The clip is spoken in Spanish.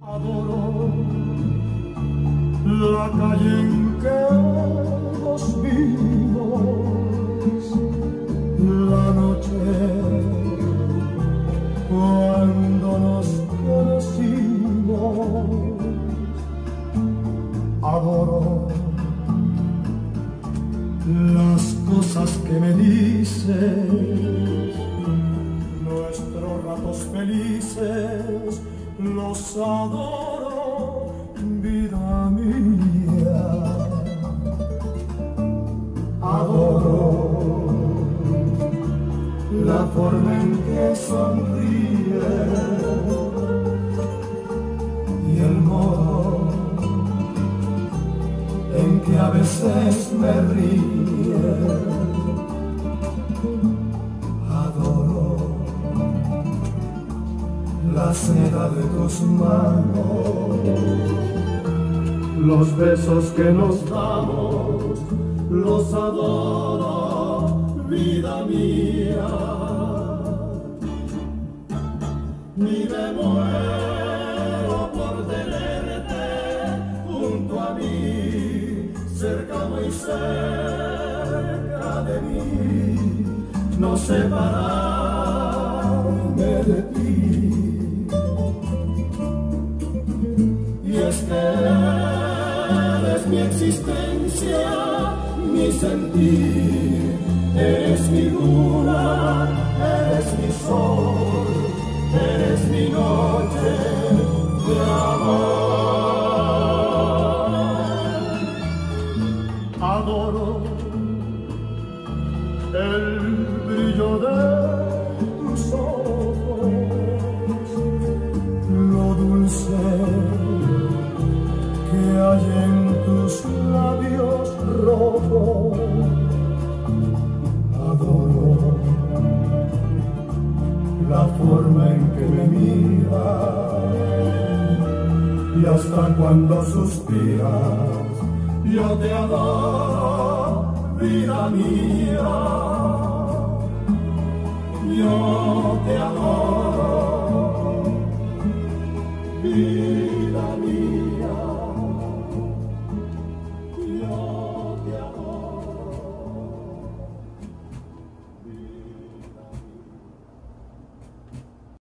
Adoro la calle en que nos vimos, la noche cuando nos conocimos. Adoro las cosas que me dices, nuestros ratos felices los adoro, vida mía. Adoro la forma en que sonríe y el modo en que a veces me ríe. La seda de tus manos, los besos que nos damos, los adoro, vida mía. Ni me muero por tenerte junto a mí, cerca muy cerca de mí, no separarme de ti. Eres mi existencia, mi sentir, eres mi luna, eres mi sol, eres mi noche de amor. Adoro el brillo de hay en tus labios rojos. Adoro la forma en que me miras y hasta cuando suspiras, yo te adoro, vida mía.